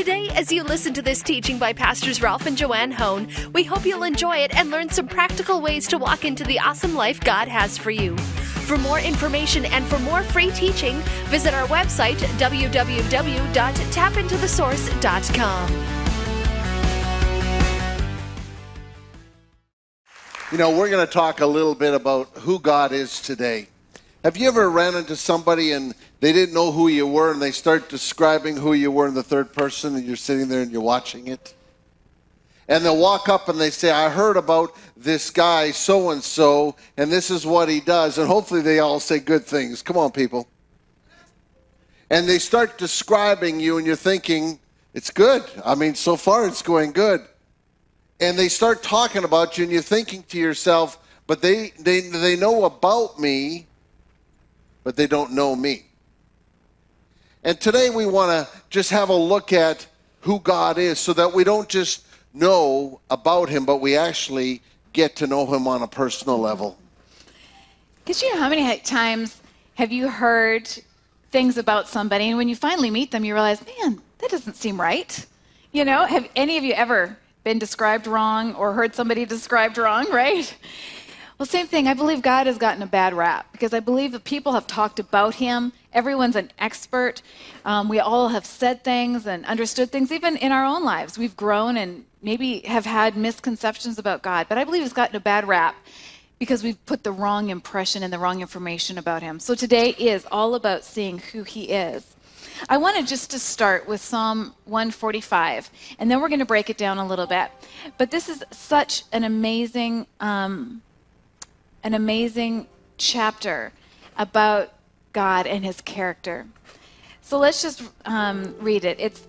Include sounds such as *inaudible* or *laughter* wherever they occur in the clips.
Today, as you listen to this teaching by Pastors Ralph and Joanne Hone, we hope you'll enjoy it and learn some practical ways to walk into the awesome life God has for you. For more information and for more free teaching, visit our website, www.tapintothesource.com. You know, we're going to talk a little bit about who God is today. Have you ever ran into somebody and they didn't know who you were and they start describing who you were in the third person and you're sitting there and you're watching it? And they'll walk up and they say, I heard about this guy so and so, and this is what he does. And hopefully they all say good things. Come on, people. And they start describing you, and you're thinking, it's good. I mean, so far it's going good. And they start talking about you, and you're thinking to yourself, but they, they, they know about me, but they don't know me. And today we want to just have a look at who God is so that we don't just know about him, but we actually get to know him on a personal level. Because you know how many times have you heard things about somebody, and when you finally meet them, you realize, man, that doesn't seem right. You know, have any of you ever been described wrong or heard somebody described wrong, *laughs* right? Well, same thing. I believe God has gotten a bad rap because I believe that people have talked about him. Everyone's an expert. Um, we all have said things and understood things, even in our own lives. We've grown and maybe have had misconceptions about God, but I believe he's gotten a bad rap because we've put the wrong impression and the wrong information about him. So today is all about seeing who he is. I wanted just to start with Psalm 145, and then we're going to break it down a little bit. But this is such an amazing um, an amazing chapter about God and his character. So let's just um, read it. It's,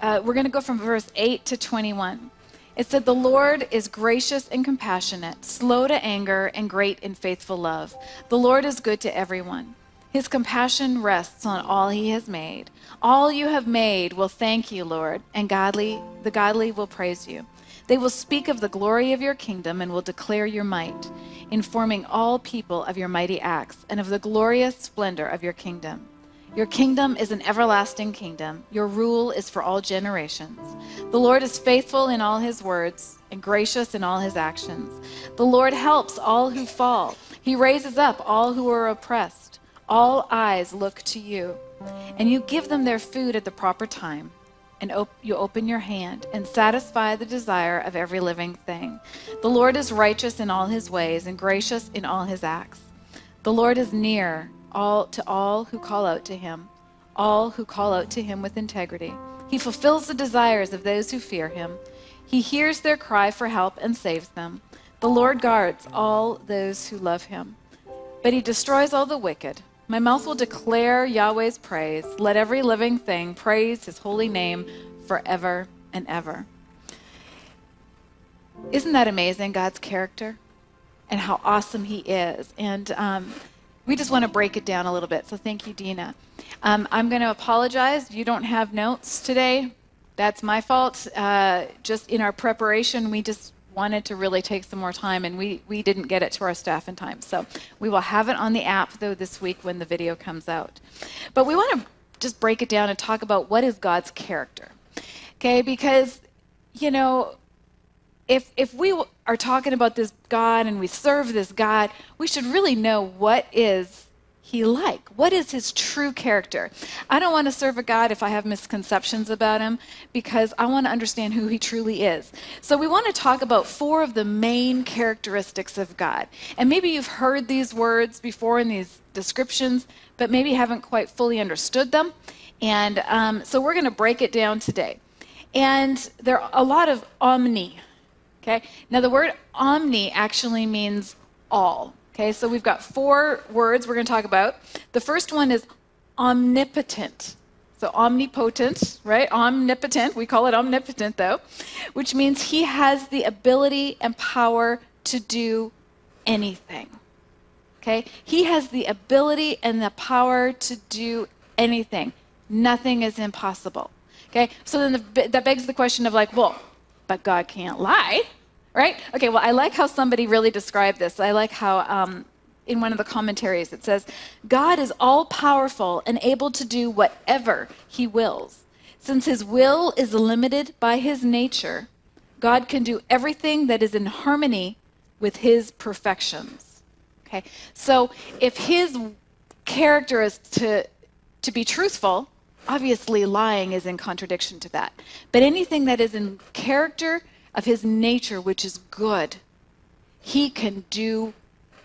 uh, we're going to go from verse 8 to 21. It said, The Lord is gracious and compassionate, slow to anger, and great in faithful love. The Lord is good to everyone. His compassion rests on all he has made. All you have made will thank you, Lord, and godly, the godly will praise you. They will speak of the glory of your kingdom and will declare your might informing all people of your mighty acts and of the glorious splendor of your kingdom. Your kingdom is an everlasting kingdom. Your rule is for all generations. The Lord is faithful in all his words and gracious in all his actions. The Lord helps all who fall. He raises up all who are oppressed. All eyes look to you, and you give them their food at the proper time and op- you open your hand and satisfy the desire of every living thing. The Lord is righteous in all his ways and gracious in all his acts. The Lord is near all to all who call out to him, all who call out to him with integrity. He fulfills the desires of those who fear him. He hears their cry for help and saves them. The Lord guards all those who love him, but he destroys all the wicked. My mouth will declare Yahweh's praise. Let every living thing praise his holy name forever and ever. Isn't that amazing, God's character and how awesome he is? And um, we just want to break it down a little bit. So thank you, Dina. Um, I'm going to apologize. You don't have notes today. That's my fault. Uh, just in our preparation, we just wanted to really take some more time and we, we didn't get it to our staff in time. So we will have it on the app though this week when the video comes out. But we want to just break it down and talk about what is God's character. Okay, because you know, if if we are talking about this God and we serve this God, we should really know what is he like? What is his true character? I don't want to serve a God if I have misconceptions about him because I want to understand who he truly is. So we want to talk about four of the main characteristics of God. And maybe you've heard these words before in these descriptions, but maybe haven't quite fully understood them. And um, so we're going to break it down today. And there are a lot of omni. Okay? Now, the word omni actually means all. Okay, so we've got four words we're going to talk about. The first one is omnipotent. So omnipotent, right? Omnipotent. We call it omnipotent, though, which means he has the ability and power to do anything. Okay? He has the ability and the power to do anything. Nothing is impossible. Okay? So then the, that begs the question of like, well, but God can't lie right? Okay, well, I like how somebody really described this. I like how um, in one of the commentaries it says, God is all powerful and able to do whatever he wills. Since his will is limited by his nature, God can do everything that is in harmony with his perfections. Okay? So if his character is to to be truthful, obviously lying is in contradiction to that. But anything that is in character of his nature which is good, he can do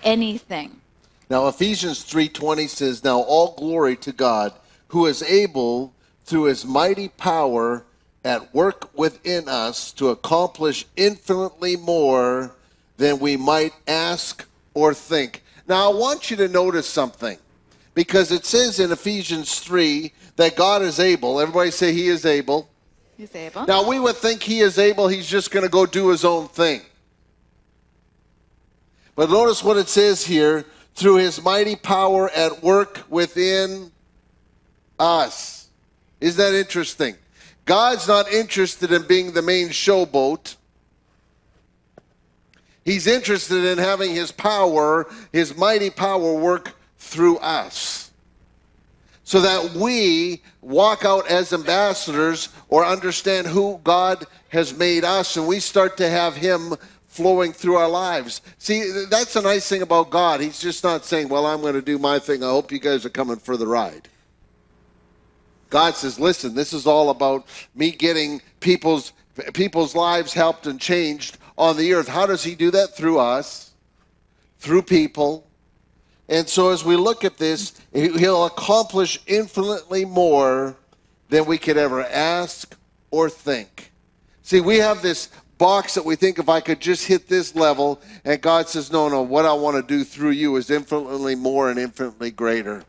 anything. Now Ephesians 3:20 says, "Now all glory to God, who is able through his mighty power at work within us to accomplish infinitely more than we might ask or think." Now I want you to notice something because it says in Ephesians 3 that God is able. Everybody say he is able. He's able. Now we would think he is able, he's just going to go do his own thing. But notice what it says here through his mighty power at work within us. Isn't that interesting? God's not interested in being the main showboat. He's interested in having his power, his mighty power, work through us. So that we walk out as ambassadors or understand who God has made us and we start to have Him flowing through our lives. See, that's the nice thing about God. He's just not saying, Well, I'm going to do my thing. I hope you guys are coming for the ride. God says, Listen, this is all about me getting people's, people's lives helped and changed on the earth. How does He do that? Through us, through people and so as we look at this, he'll accomplish infinitely more than we could ever ask or think. See, we have this box that we think if I could just hit this level, and God says, no, no, what I want to do through you is infinitely more and infinitely greater.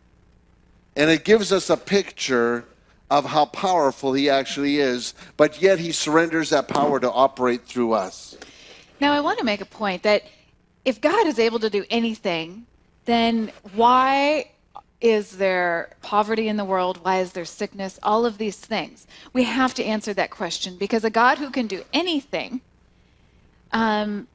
And it gives us a picture of how powerful he actually is, but yet he surrenders that power to operate through us. Now, I want to make a point that if God is able to do anything, then why is there poverty in the world? Why is there sickness? All of these things. We have to answer that question because a God who can do anything, um,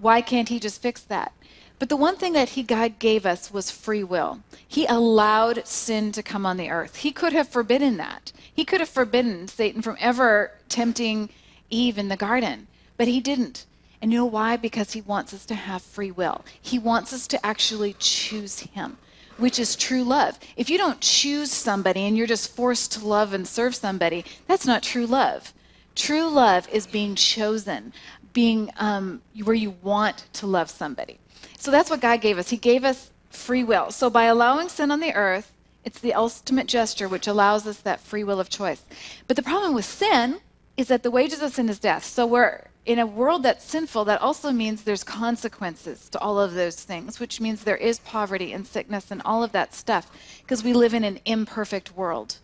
why can't he just fix that? But the one thing that he God gave us was free will. He allowed sin to come on the earth. He could have forbidden that. He could have forbidden Satan from ever tempting Eve in the garden, but he didn't. And you know why? Because he wants us to have free will. He wants us to actually choose him, which is true love. If you don't choose somebody and you're just forced to love and serve somebody, that's not true love. True love is being chosen, being um, where you want to love somebody. So that's what God gave us. He gave us free will. So by allowing sin on the earth, it's the ultimate gesture which allows us that free will of choice. But the problem with sin is that the wages of sin is death. So we're in a world that's sinful, that also means there's consequences to all of those things, which means there is poverty and sickness and all of that stuff, because we live in an imperfect world.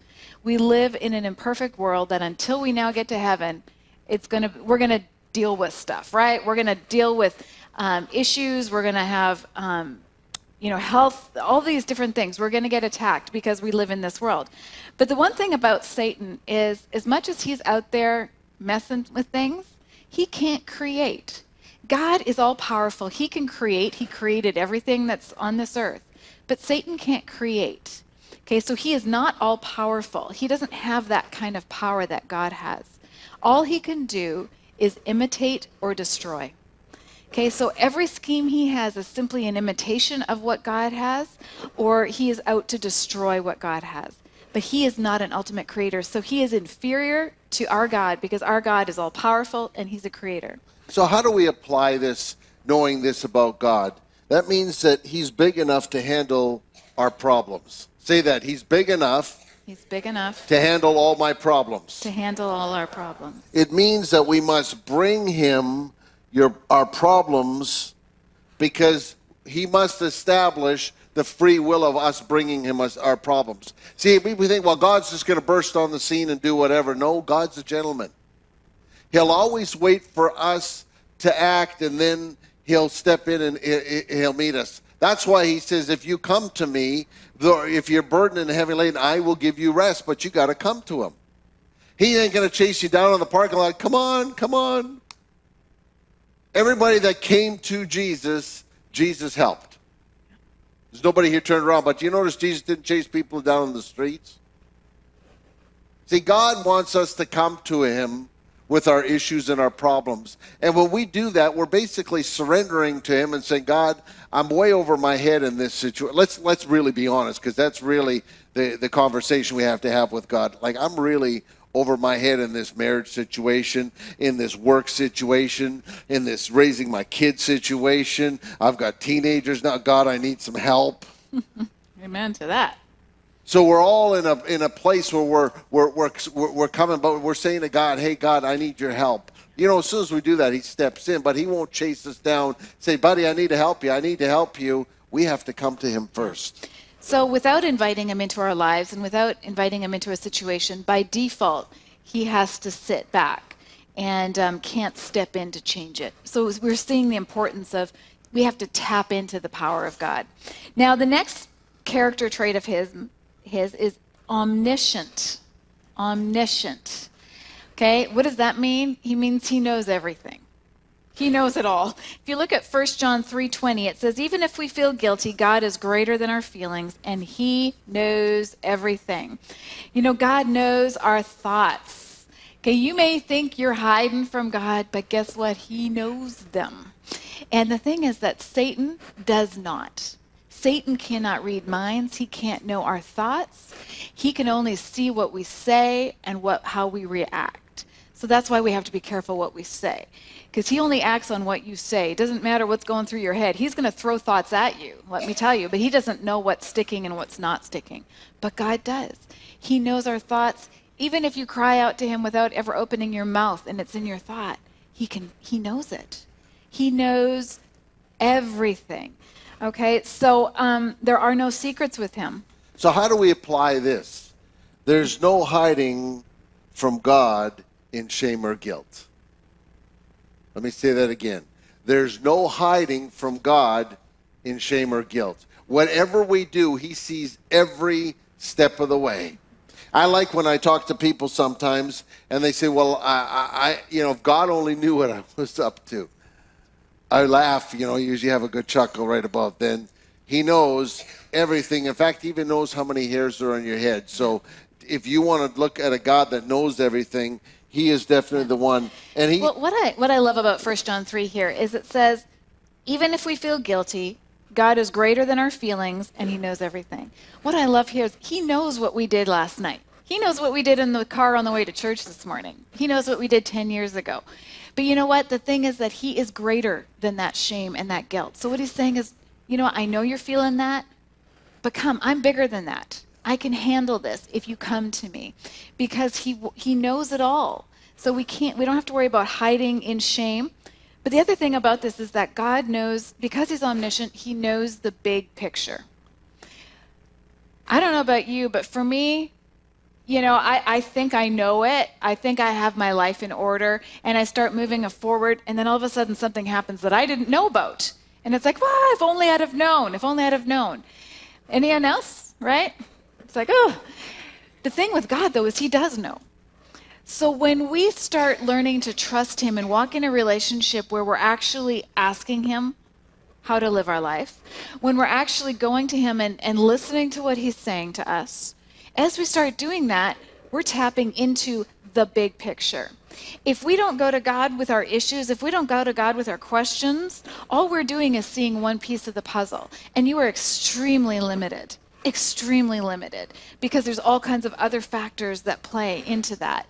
We live in an imperfect world that until we now get to heaven, it's gonna we're gonna deal with stuff, right? We're gonna deal with um, issues. We're gonna have um, you know health, all these different things. We're gonna get attacked because we live in this world. But the one thing about Satan is, as much as he's out there messing with things he can't create. God is all powerful. He can create. He created everything that's on this earth. But Satan can't create. Okay, so he is not all powerful. He doesn't have that kind of power that God has. All he can do is imitate or destroy. Okay, so every scheme he has is simply an imitation of what God has, or he is out to destroy what God has but he is not an ultimate creator. So he is inferior to our God because our God is all powerful and he's a creator. So, how do we apply this knowing this about God? That means that he's big enough to handle our problems. Say that. He's big enough. He's big enough to handle all my problems. To handle all our problems. It means that we must bring him your our problems because he must establish the free will of us bringing him us, our problems. See, we, we think, well, God's just going to burst on the scene and do whatever. No, God's a gentleman. He'll always wait for us to act and then he'll step in and he'll meet us. That's why he says, if you come to me, if you're burdened and heavy laden, I will give you rest, but you got to come to him. He ain't going to chase you down in the parking lot. Come on, come on. Everybody that came to Jesus, Jesus helped. There's nobody here turned around, but do you notice Jesus didn't chase people down the streets? See, God wants us to come to Him with our issues and our problems. And when we do that, we're basically surrendering to Him and saying, God, I'm way over my head in this situation. Let's, let's really be honest, because that's really the, the conversation we have to have with God. Like, I'm really over my head in this marriage situation, in this work situation, in this raising my kid situation. I've got teenagers now. God, I need some help. *laughs* Amen to that. So we're all in a in a place where we're we're we're, we're coming, but we're saying to God, "Hey, God, I need your help." You know, as soon as we do that, He steps in, but He won't chase us down. Say, "Buddy, I need to help you. I need to help you." We have to come to Him first. So, without inviting him into our lives and without inviting him into a situation, by default, he has to sit back and um, can't step in to change it. So, we're seeing the importance of we have to tap into the power of God. Now, the next character trait of his, his is omniscient. Omniscient. Okay, what does that mean? He means he knows everything. He knows it all. If you look at 1 John 3:20, it says even if we feel guilty, God is greater than our feelings and he knows everything. You know, God knows our thoughts. Okay, you may think you're hiding from God, but guess what? He knows them. And the thing is that Satan does not. Satan cannot read minds. He can't know our thoughts. He can only see what we say and what how we react. So that's why we have to be careful what we say because he only acts on what you say. It doesn't matter what's going through your head. He's going to throw thoughts at you, let me tell you, but he doesn't know what's sticking and what's not sticking. But God does. He knows our thoughts. Even if you cry out to him without ever opening your mouth and it's in your thought, he can he knows it. He knows everything. Okay? So um, there are no secrets with him. So how do we apply this? There's no hiding from God in shame or guilt. Let me say that again. There's no hiding from God in shame or guilt. Whatever we do, He sees every step of the way. I like when I talk to people sometimes and they say, Well, I, I, you know, if God only knew what I was up to. I laugh, you know, usually have a good chuckle right above. Then He knows everything. In fact, He even knows how many hairs are on your head. So if you want to look at a God that knows everything, he is definitely the one. And he. Well, what I what I love about 1 John three here is it says, even if we feel guilty, God is greater than our feelings, and He knows everything. What I love here is He knows what we did last night. He knows what we did in the car on the way to church this morning. He knows what we did 10 years ago. But you know what? The thing is that He is greater than that shame and that guilt. So what He's saying is, you know, I know you're feeling that, but come, I'm bigger than that. I can handle this if you come to me because he he knows it all. So we can't we don't have to worry about hiding in shame. But the other thing about this is that God knows because he's omniscient, he knows the big picture. I don't know about you, but for me, you know, I, I think I know it. I think I have my life in order, and I start moving forward, and then all of a sudden something happens that I didn't know about. And it's like, well, if only I'd have known, if only I'd have known. Anyone else, right? It's like, oh. The thing with God, though, is He does know. So when we start learning to trust Him and walk in a relationship where we're actually asking Him how to live our life, when we're actually going to Him and, and listening to what He's saying to us, as we start doing that, we're tapping into the big picture. If we don't go to God with our issues, if we don't go to God with our questions, all we're doing is seeing one piece of the puzzle, and you are extremely limited extremely limited because there's all kinds of other factors that play into that.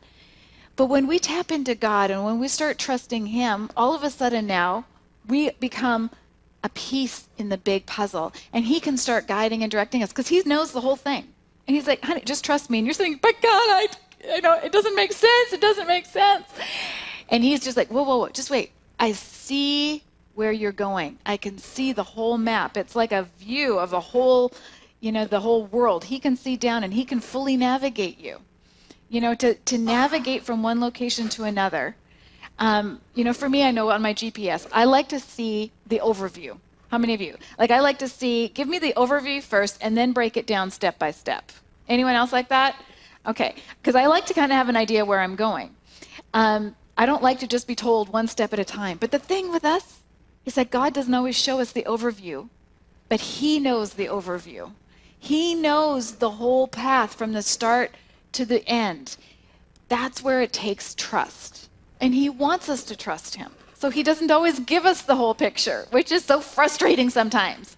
But when we tap into God and when we start trusting Him, all of a sudden now we become a piece in the big puzzle and He can start guiding and directing us because He knows the whole thing. And He's like, honey, just trust me. And you're saying, but God, I, I know it doesn't make sense. It doesn't make sense. And He's just like, whoa, whoa, whoa, just wait. I see where you're going. I can see the whole map. It's like a view of a whole you know, the whole world. He can see down and he can fully navigate you. You know, to, to navigate from one location to another. Um, you know, for me, I know on my GPS, I like to see the overview. How many of you? Like, I like to see, give me the overview first and then break it down step by step. Anyone else like that? Okay, because I like to kind of have an idea where I'm going. Um, I don't like to just be told one step at a time. But the thing with us is that God doesn't always show us the overview, but He knows the overview. He knows the whole path from the start to the end, that's where it takes trust. And He wants us to trust Him. So He doesn't always give us the whole picture, which is so frustrating sometimes.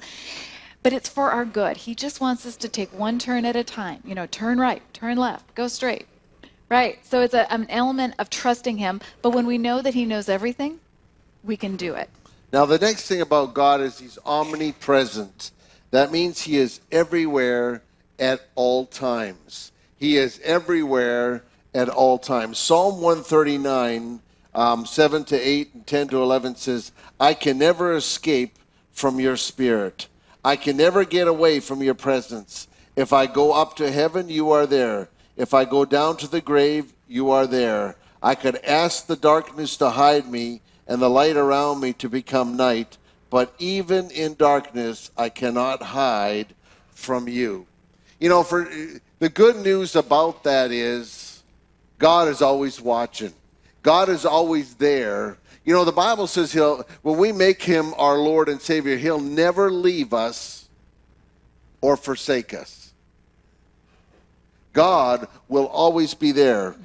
But it's for our good. He just wants us to take one turn at a time. You know, turn right, turn left, go straight. Right. So it's a, an element of trusting Him. But when we know that He knows everything, we can do it. Now, the next thing about God is He's omnipresent. That means He is everywhere at all times. He is everywhere at all times. Psalm 139, um, 7 to 8 and 10 to 11 says, I can never escape from your spirit. I can never get away from your presence. If I go up to heaven, you are there. If I go down to the grave, you are there. I could ask the darkness to hide me and the light around me to become night, but even in darkness, I cannot hide from you. You know, for the good news about that is God is always watching. God is always there. You know, the Bible says he'll when we make him our Lord and Savior, he'll never leave us or forsake us. God will always be there.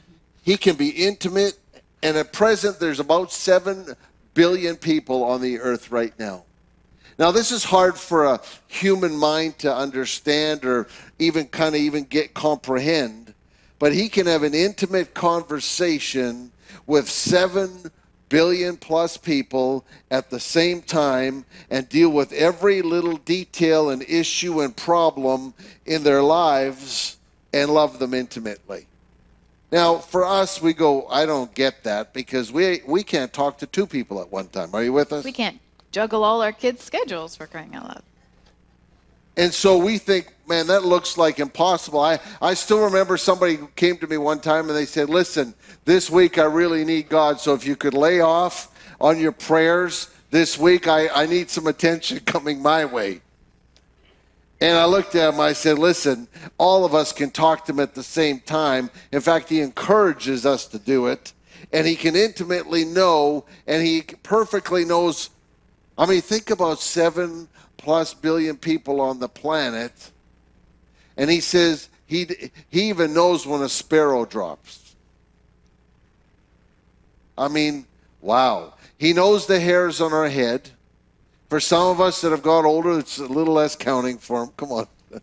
He can be intimate and at present there's about 7 billion people on the earth right now. Now this is hard for a human mind to understand or even kind of even get comprehend, but he can have an intimate conversation with 7 billion plus people at the same time and deal with every little detail and issue and problem in their lives and love them intimately. Now, for us, we go, I don't get that because we, we can't talk to two people at one time. Are you with us? We can't juggle all our kids' schedules for crying out loud. And so we think, man, that looks like impossible. I, I still remember somebody came to me one time and they said, listen, this week I really need God. So if you could lay off on your prayers this week, I, I need some attention *laughs* coming my way. And I looked at him, I said, listen, all of us can talk to him at the same time. In fact, he encourages us to do it. And he can intimately know, and he perfectly knows. I mean, think about seven plus billion people on the planet. And he says he, he even knows when a sparrow drops. I mean, wow. He knows the hairs on our head. For some of us that have got older, it's a little less counting for them. Come on. *laughs*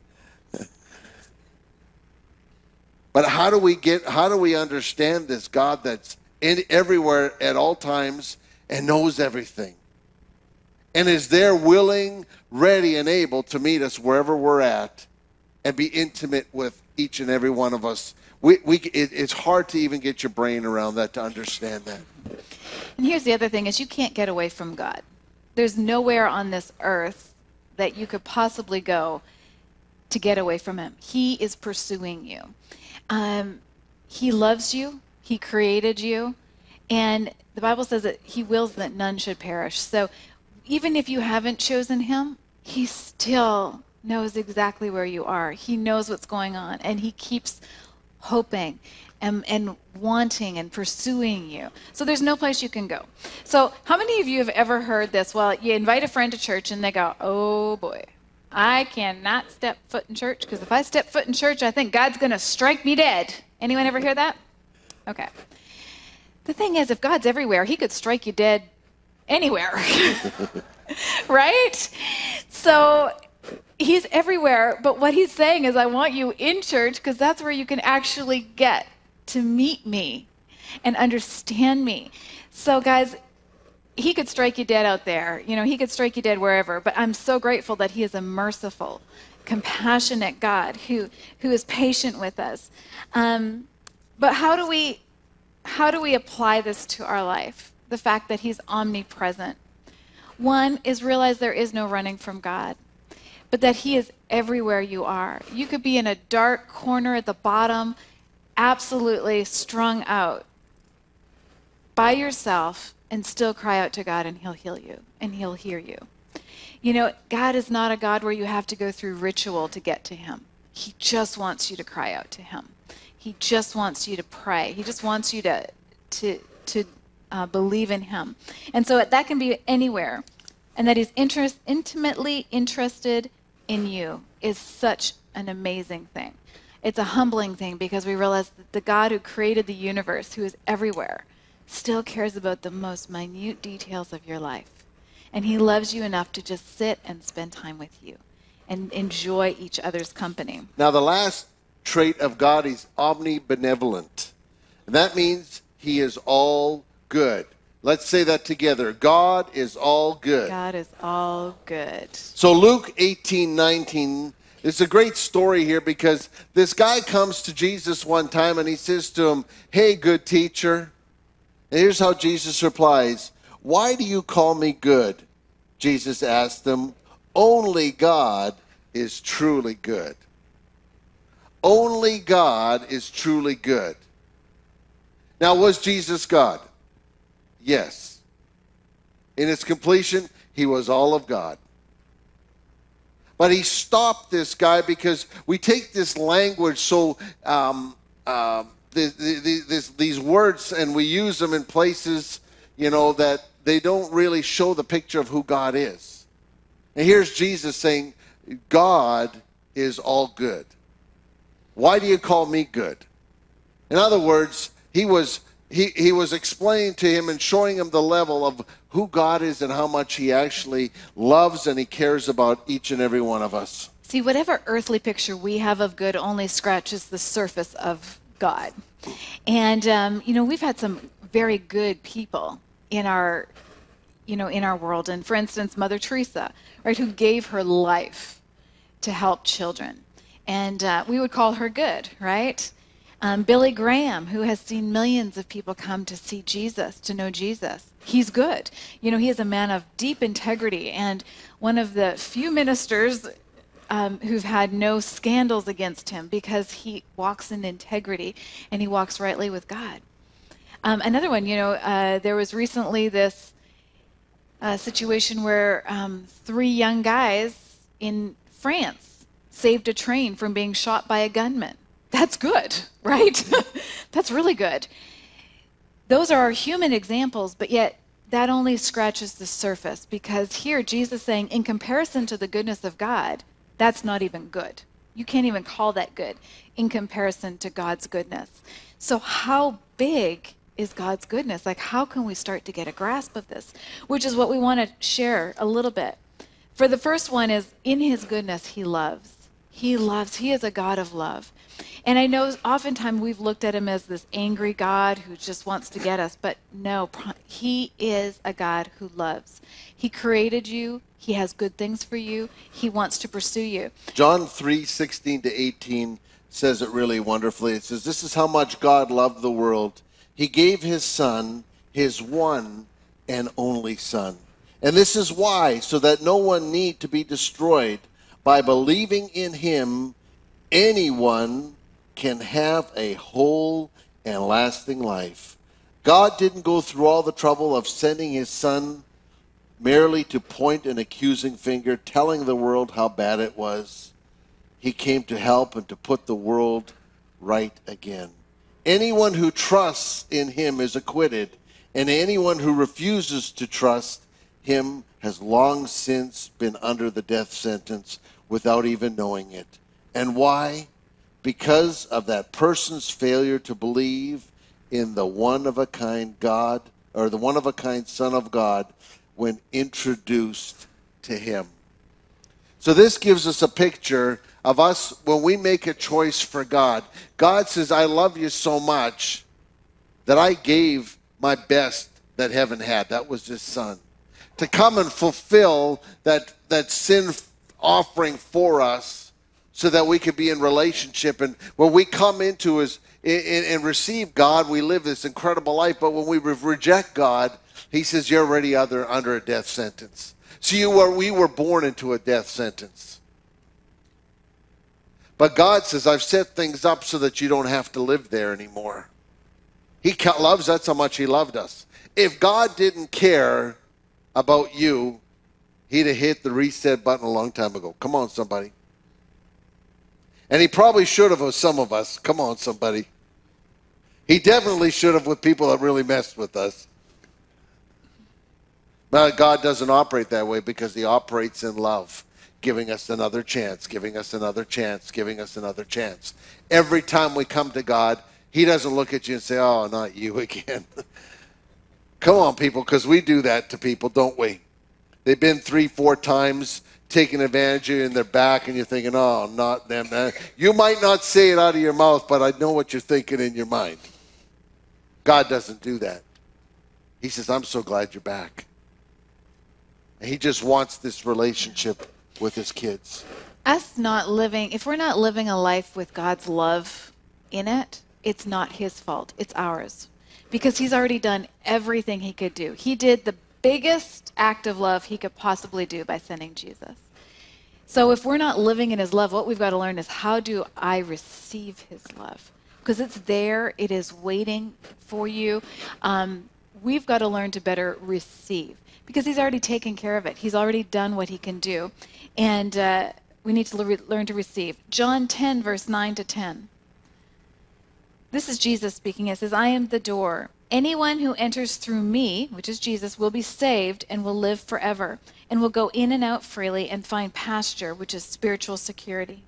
but how do we get how do we understand this God that's in everywhere at all times and knows everything? And is there willing, ready, and able to meet us wherever we're at and be intimate with each and every one of us. We, we, it, it's hard to even get your brain around that to understand that. And here's the other thing is you can't get away from God. There's nowhere on this earth that you could possibly go to get away from him. He is pursuing you. Um, he loves you. He created you. And the Bible says that he wills that none should perish. So even if you haven't chosen him, he still knows exactly where you are. He knows what's going on. And he keeps hoping and, and wanting and pursuing you. So there's no place you can go. So, how many of you have ever heard this? Well, you invite a friend to church and they go, oh boy. I cannot step foot in church because if I step foot in church, I think God's going to strike me dead. Anyone ever hear that? Okay. The thing is, if God's everywhere, He could strike you dead anywhere. *laughs* right? So He's everywhere, but what He's saying is, I want you in church because that's where you can actually get to meet me and understand me. So, guys, he could strike you dead out there. You know, he could strike you dead wherever. But I'm so grateful that he is a merciful, compassionate God who who is patient with us. Um, but how do we how do we apply this to our life? The fact that he's omnipresent. One is realize there is no running from God, but that he is everywhere you are. You could be in a dark corner at the bottom, absolutely strung out by yourself and still cry out to God and he'll heal you and he'll hear you. You know, God is not a God where you have to go through ritual to get to him. He just wants you to cry out to him. He just wants you to pray. He just wants you to to to uh, believe in him. And so that can be anywhere. And that he's interest, intimately interested in you is such an amazing thing. It's a humbling thing because we realize that the God who created the universe, who is everywhere, still cares about the most minute details of your life. And he loves you enough to just sit and spend time with you and enjoy each other's company. Now, the last trait of God is omnibenevolent. And that means he is all good. Let's say that together. God is all good. God is all good. So Luke 18, 19, it's a great story here because this guy comes to Jesus one time and he says to him, Hey, good teacher. And here's how Jesus replies, Why do you call me good? Jesus asked him, Only God is truly good. Only God is truly good. Now, was Jesus God? Yes. In its completion, he was all of God. But he stopped this guy because we take this language so, um, uh, the, the, this, these words, and we use them in places, you know, that they don't really show the picture of who God is. And here's Jesus saying, God is all good. Why do you call me good? In other words, he was he, he was explaining to him and showing him the level of who God is and how much he actually loves and he cares about each and every one of us. See, whatever earthly picture we have of good only scratches the surface of God. And um, you know, we've had some very good people in our you know, in our world. And for instance, Mother Teresa, right, who gave her life to help children. And uh, we would call her good, right? Um, Billy Graham, who has seen millions of people come to see Jesus, to know Jesus. He's good. You know, he is a man of deep integrity and one of the few ministers um, who've had no scandals against him because he walks in integrity and he walks rightly with God. Um, another one, you know, uh, there was recently this uh, situation where um, three young guys in France saved a train from being shot by a gunman. That's good, right? *laughs* That's really good. Those are our human examples, but yet that only scratches the surface because here Jesus is saying, in comparison to the goodness of God, that's not even good. You can't even call that good in comparison to God's goodness. So, how big is God's goodness? Like, how can we start to get a grasp of this? Which is what we want to share a little bit. For the first one is in his goodness, he loves. He loves. He is a God of love. And I know oftentimes we've looked at him as this angry God who just wants to get us, but no, he is a God who loves. He created you. He has good things for you. He wants to pursue you. John 3 16 to 18 says it really wonderfully. It says, This is how much God loved the world. He gave his Son, his one and only Son. And this is why, so that no one need to be destroyed. By believing in him, anyone can have a whole and lasting life. God didn't go through all the trouble of sending his son merely to point an accusing finger, telling the world how bad it was. He came to help and to put the world right again. Anyone who trusts in him is acquitted, and anyone who refuses to trust him has long since been under the death sentence without even knowing it. And why? because of that person's failure to believe in the one of a kind God or the one of a kind Son of God when introduced to Him. So, this gives us a picture of us when we make a choice for God. God says, I love you so much that I gave my best that heaven had. That was His Son. To come and fulfill that, that sin offering for us so that we could be in relationship. And when we come into his and receive God, we live this incredible life. But when we reject God, he says you're already under, under a death sentence. So you were, we were born into a death sentence. But God says, I've set things up so that you don't have to live there anymore. He loves us how much He loved us. If God didn't care about you, He'd have hit the reset button a long time ago. Come on, somebody. And he probably should have with some of us. Come on, somebody. He definitely should have with people that really messed with us. But God doesn't operate that way because he operates in love. giving us another chance, giving us another chance, giving us another chance. Every time we come to God, He doesn't look at you and say, Oh, not you *laughs* again. come on, people, because we do that to people, don't we? They've been three, four times taking advantage of you in their back, and you're thinking, Oh, not them. Uh, you might not say it out of your mouth, but I know what you're thinking in your mind. God doesn't do that. He says, I'm so glad you're back. And he just wants this relationship with his kids. Us not living, if we're not living a life with God's love in it, it's not his fault. It's ours. Because he's already done everything he could do. He did the biggest act of love he could possibly do by sending Jesus. So if we're not living in his love, what we've got to learn is how do I receive his love? Because it's there, it is waiting for you. Um, we've got to learn to better receive because he's already taken care of it. He's already done what he can do. And uh, we need to le- learn to receive. John 10, verse 9 to 10. This is Jesus speaking. It says, I am the door. Anyone who enters through me, which is Jesus, will be saved and will live forever, and will go in and out freely and find pasture, which is spiritual security.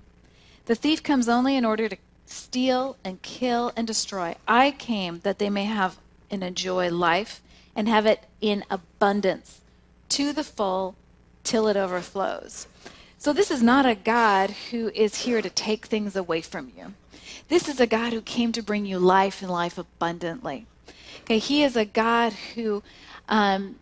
The thief comes only in order to steal and kill and destroy. I came that they may have and enjoy life and have it in abundance to the full till it overflows. So, this is not a God who is here to take things away from you. This is a God who came to bring you life and life abundantly. Okay, He is a God who um,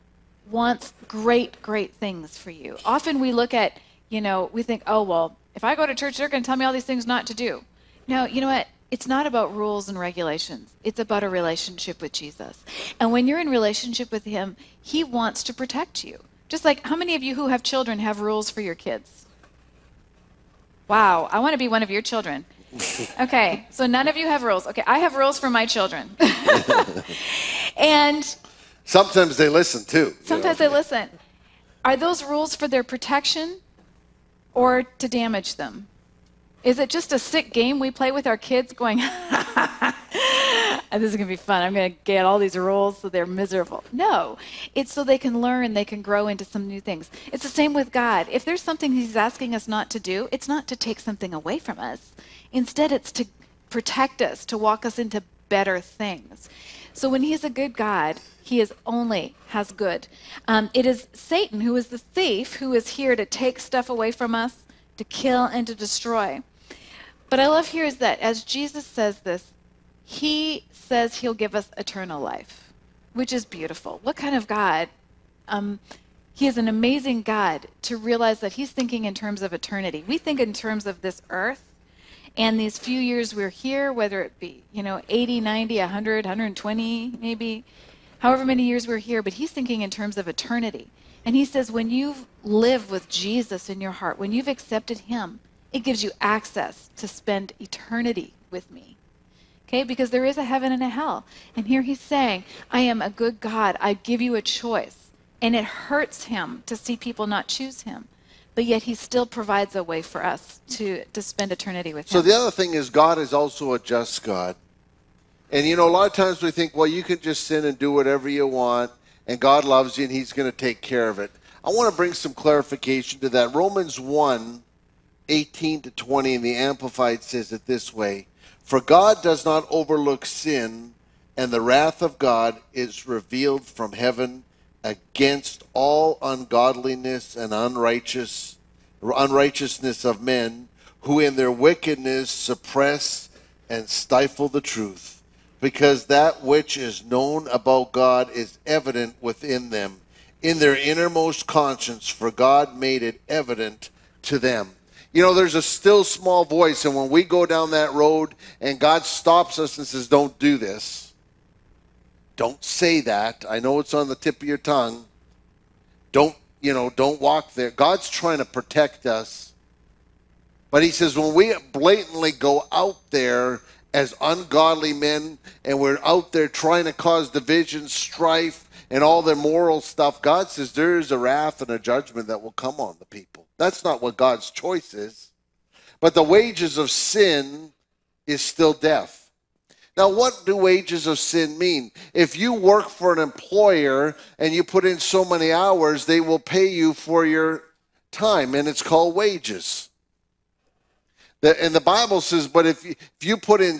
wants great, great things for you. Often we look at, you know, we think, oh, well, if I go to church, they're going to tell me all these things not to do. No, you know what? it's not about rules and regulations. It's about a relationship with Jesus. And when you're in relationship with him, he wants to protect you. Just like how many of you who have children have rules for your kids? Wow, I want to be one of your children. *laughs* Okay, so none of you have rules. Okay, I have rules for my children. *laughs* and sometimes they listen too. Sometimes know. they listen. Are those rules for their protection or to damage them? Is it just a sick game we play with our kids going, *laughs* this is going to be fun. I'm going to get all these rules so they're miserable. No, it's so they can learn, they can grow into some new things. It's the same with God. If there's something He's asking us not to do, it's not to take something away from us. Instead, it's to protect us, to walk us into better things. So when He's a good God, He is only has good. Um, it is Satan who is the thief who is here to take stuff away from us, to kill and to destroy. But I love here is that as Jesus says this, he says he'll give us eternal life, which is beautiful. What kind of God? Um, he is an amazing God to realize that he's thinking in terms of eternity. We think in terms of this earth and these few years we're here, whether it be, you know, 80, 90, 100, 120, maybe, however many years we're here, but he's thinking in terms of eternity. And he says, when you've lived with Jesus in your heart, when you've accepted him, it gives you access to spend eternity with me. Okay? Because there is a heaven and a hell. And here he's saying, I am a good God. I give you a choice. And it hurts him to see people not choose him. But yet he still provides a way for us to, to spend eternity with so him. So the other thing is God is also a just God. And you know, a lot of times we think, well, you can just sin and do whatever you want, and God loves you and he's going to take care of it. I want to bring some clarification to that. Romans 1 18 to 20 in the Amplified says it this way For God does not overlook sin, and the wrath of God is revealed from heaven against all ungodliness and unrighteous, unrighteousness of men who in their wickedness suppress and stifle the truth, because that which is known about God is evident within them, in their innermost conscience, for God made it evident to them. You know, there's a still small voice, and when we go down that road and God stops us and says, Don't do this, don't say that. I know it's on the tip of your tongue. Don't, you know, don't walk there. God's trying to protect us. But He says, when we blatantly go out there as ungodly men and we're out there trying to cause division, strife, and all the moral stuff, God says there is a wrath and a judgment that will come on the people. That's not what God's choice is. But the wages of sin is still death. Now, what do wages of sin mean? If you work for an employer and you put in so many hours, they will pay you for your time, and it's called wages. The, and the Bible says, but if you, if you put in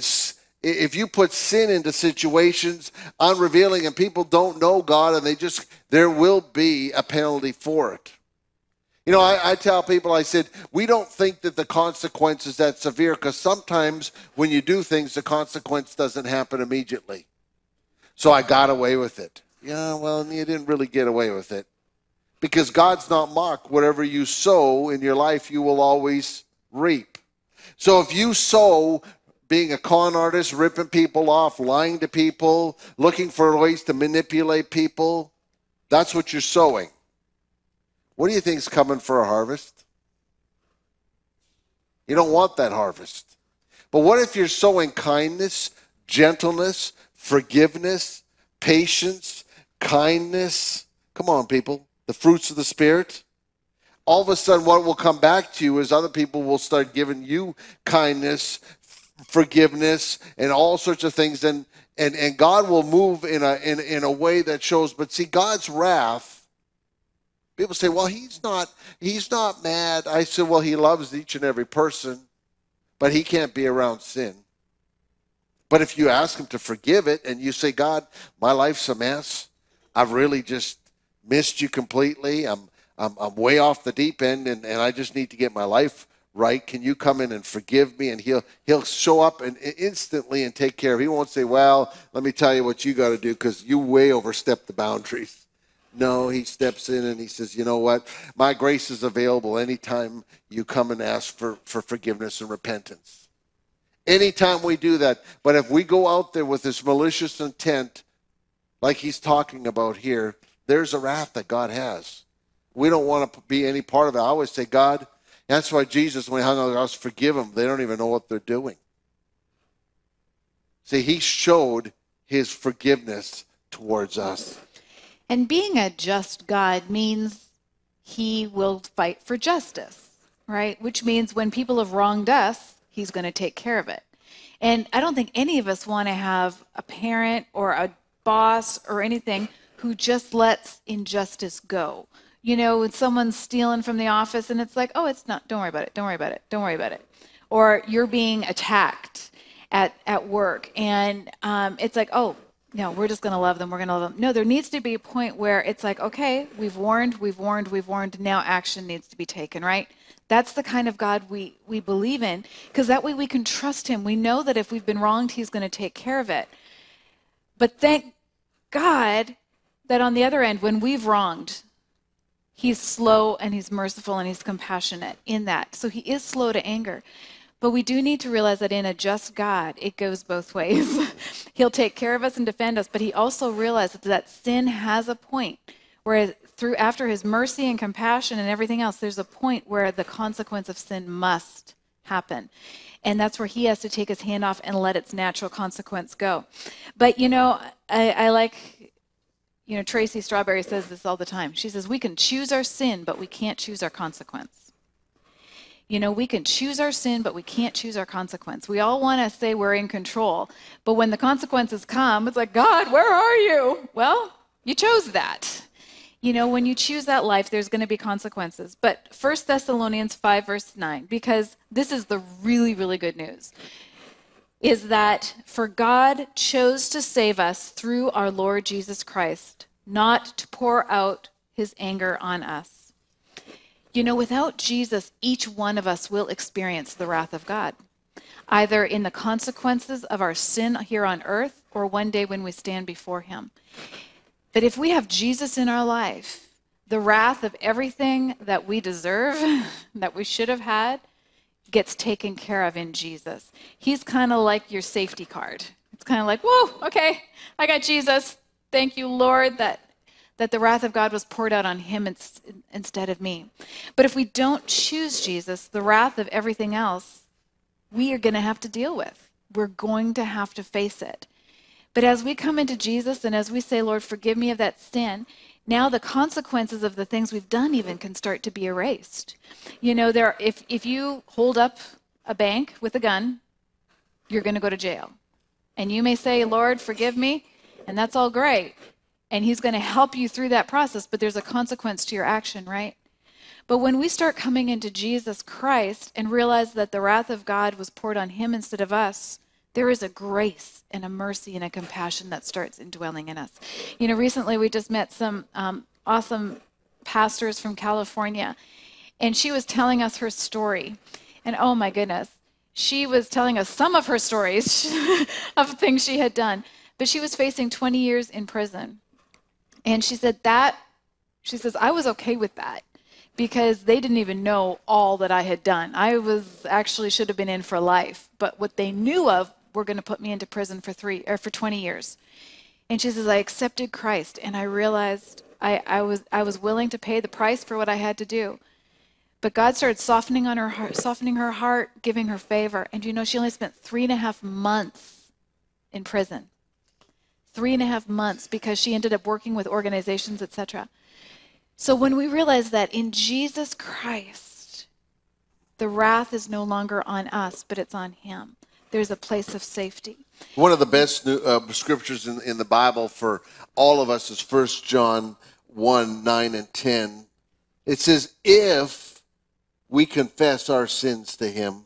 if you put sin into situations unrevealing and people don't know God and they just there will be a penalty for it. You know, I, I, tell people, I said, we don't think that the consequence is that severe because sometimes when you do things, the consequence doesn't happen immediately. So I got away with it. Yeah, well, you didn't really get away with it because God's not mocked. Whatever you sow in your life, you will always reap. So if you sow being a con artist, ripping people off, lying to people, looking for ways to manipulate people, that's what you're sowing. What do you think is coming for a harvest? You don't want that harvest. But what if you're sowing kindness, gentleness, forgiveness, patience, kindness? Come on, people. The fruits of the Spirit. All of a sudden, what will come back to you is other people will start giving you kindness, forgiveness, and all sorts of things. And, and, and God will move in a, in, in a way that shows. But see, God's wrath People say, well, he's not, he's not mad. I said, well, he loves each and every person, but he can't be around sin. But if you ask him to forgive it and you say, God, my life's a mess. I've really just missed you completely. I'm, I'm, I'm way off the deep end and, and I just need to get my life right. Can you come in and forgive me? And he'll, he'll show up and instantly and take care of. He won't say, well, let me tell you what you got to do because you way overstepped the boundaries. No, he steps in and he says, You know what? My grace is available anytime you come and ask for, for forgiveness and repentance. Anytime we do that. But if we go out there with this malicious intent, like he's talking about here, there's a wrath that God has. We don't want to be any part of it. I always say, God, that's why Jesus, when he hung on the cross, forgive them. They don't even know what they're doing. See, he showed his forgiveness towards us. And being a just God means he will fight for justice, right? Which means when people have wronged us, he's going to take care of it. And I don't think any of us want to have a parent or a boss or anything who just lets injustice go. You know, when someone's stealing from the office and it's like, oh, it's not, don't worry about it, don't worry about it, don't worry about it. Or you're being attacked at, at work and um, it's like, oh, no, we're just going to love them. We're going to love them. No, there needs to be a point where it's like, okay, we've warned, we've warned, we've warned. Now action needs to be taken, right? That's the kind of God we, we believe in because that way we can trust Him. We know that if we've been wronged, He's going to take care of it. But thank God that on the other end, when we've wronged, He's slow and He's merciful and He's compassionate in that. So He is slow to anger. But we do need to realize that in a just God, it goes both ways. *laughs* He'll take care of us and defend us, but he also realizes that sin has a point where through after his mercy and compassion and everything else, there's a point where the consequence of sin must happen. And that's where he has to take his hand off and let its natural consequence go. But you know, I, I like you know, Tracy Strawberry says this all the time. She says, We can choose our sin, but we can't choose our consequence. You know, we can choose our sin, but we can't choose our consequence. We all want to say we're in control, but when the consequences come, it's like, God, where are you? Well, you chose that. You know, when you choose that life, there's going to be consequences. But 1 Thessalonians 5, verse 9, because this is the really, really good news, is that for God chose to save us through our Lord Jesus Christ, not to pour out his anger on us. You know, without Jesus, each one of us will experience the wrath of God, either in the consequences of our sin here on earth or one day when we stand before Him. But if we have Jesus in our life, the wrath of everything that we deserve, *laughs* that we should have had, gets taken care of in Jesus. He's kind of like your safety card. It's kind of like, whoa, okay, I got Jesus. Thank you, Lord, that that the wrath of God was poured out on him instead of me. But if we don't choose Jesus, the wrath of everything else, we are going to have to deal with. We're going to have to face it. But as we come into Jesus and as we say, Lord, forgive me of that sin, now the consequences of the things we've done even can start to be erased. You know, there are, if if you hold up a bank with a gun, you're going to go to jail. And you may say, "Lord, forgive me," and that's all great and he's going to help you through that process but there's a consequence to your action right But when we start coming into Jesus Christ and realize that the wrath of God was poured on him instead of us, there is a grace and a mercy and a compassion that starts indwelling in us. You know, recently we just met some um, awesome pastors from California, and she was telling us her story. And oh my goodness, she was telling us some of her stories *laughs* of things she had done. But she was facing 20 years in prison. And she said that, she says, I was okay with that because they didn't even know all that I had done. I was actually should have been in for life, but what they knew of were going to put me into prison for three or for 20 years. And she says, I accepted Christ and I realized I, I was I was willing to pay the price for what I had to do. But God started softening on her heart, softening her heart, giving her favor. And you know, she only spent three and a half months in prison. Three and a half months because she ended up working with organizations, etc. So when we realize that in Jesus Christ, the wrath is no longer on us, but it's on Him, there's a place of safety. One of the best new, uh, scriptures in, in the Bible for all of us is 1 John 1 9 and 10. It says, If we confess our sins to Him,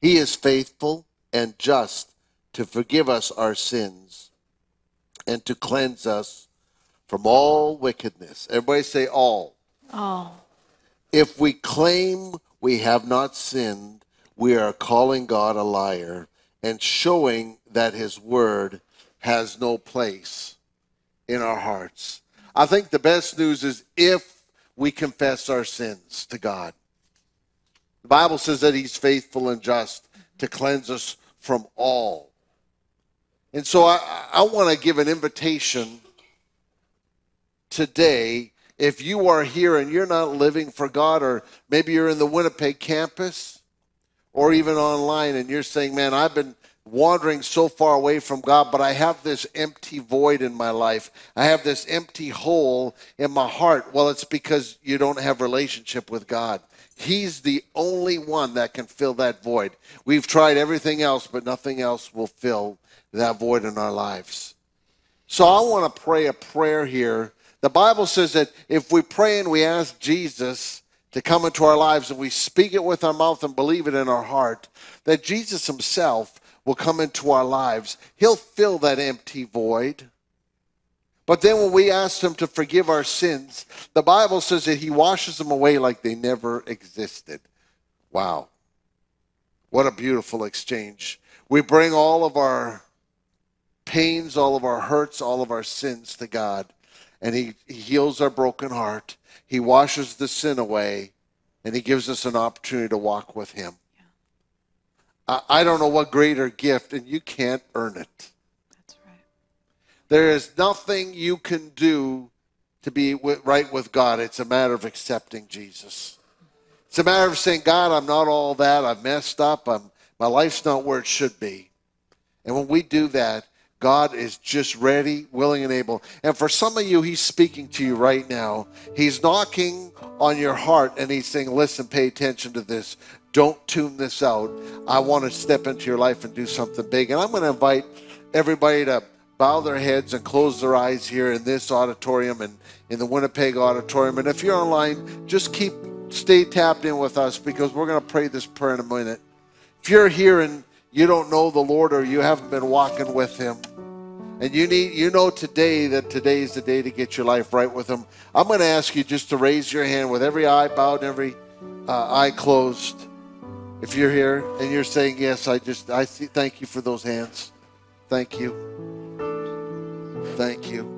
He is faithful and just to forgive us our sins and to cleanse us from all wickedness. Everybody say all. All. If we claim we have not sinned, we are calling God a liar and showing that his word has no place in our hearts. I think the best news is if we confess our sins to God. The Bible says that he's faithful and just to cleanse us from all. And so I, I want to give an invitation today, if you are here and you're not living for God, or maybe you're in the Winnipeg campus or even online and you're saying, Man, I've been wandering so far away from God, but I have this empty void in my life. I have this empty hole in my heart. Well, it's because you don't have relationship with God. He's the only one that can fill that void. We've tried everything else, but nothing else will fill that void in our lives. So I want to pray a prayer here the Bible says that if we pray and we ask Jesus to come into our lives and we speak it with our mouth and believe it in our heart, that Jesus himself will come into our lives. He'll fill that empty void. But then when we ask him to forgive our sins, the Bible says that he washes them away like they never existed. Wow. What a beautiful exchange. We bring all of our pains, all of our hurts, all of our sins to God and he, he heals our broken heart. He washes the sin away, and he gives us an opportunity to walk with him. Yeah. I, I don't know what greater gift, and you can't earn it. That's right. There is nothing you can do to be right with God. It's a matter of accepting Jesus. It's a matter of saying, God, I'm not all that. I've messed up. I'm, my life's not where it should be. And when we do that, God is just ready, willing, and able. And for some of you, He's speaking to you right now. He's knocking on your heart and He's saying, Listen, pay attention to this. Don't tune this out. I want to step into your life and do something big. And I'm going to invite everybody to bow their heads and close their eyes here in this auditorium and in the Winnipeg auditorium. And if you're online, just keep stay tapped in with us because we're going to pray this prayer in a minute. If you're here and you don't know the Lord or you haven't been walking with Him, and you need you know today that today is the day to get your life right with him. I'm going to ask you just to raise your hand with every eye bowed and every uh, eye closed. If you're here and you're saying yes i just i see thank you for those hands. Thank you. Thank you.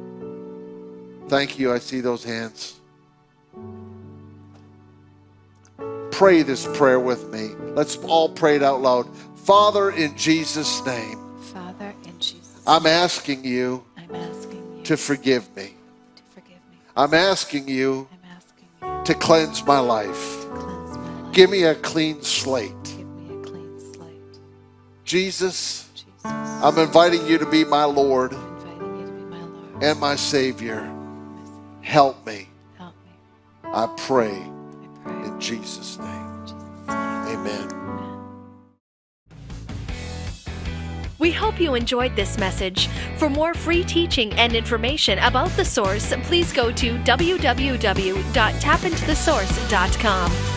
Thank you i see those hands. Pray this prayer with me. Let's all pray it out loud father in jesus name I'm asking you, I'm asking you to forgive me. to forgive me. I'm asking you I'm asking you to cleanse my life. cleanse my life. Give me a clean slate. Give me a clean slate. Jesus, Jesus, I'm inviting you to be my Lord I'm inviting you to be my Lord. and my Savior. Help me. Help me. I pray I pray in Jesus' name. Jesus'. Amen. We hope you enjoyed this message. For more free teaching and information about the source, please go to www.tapintothesource.com.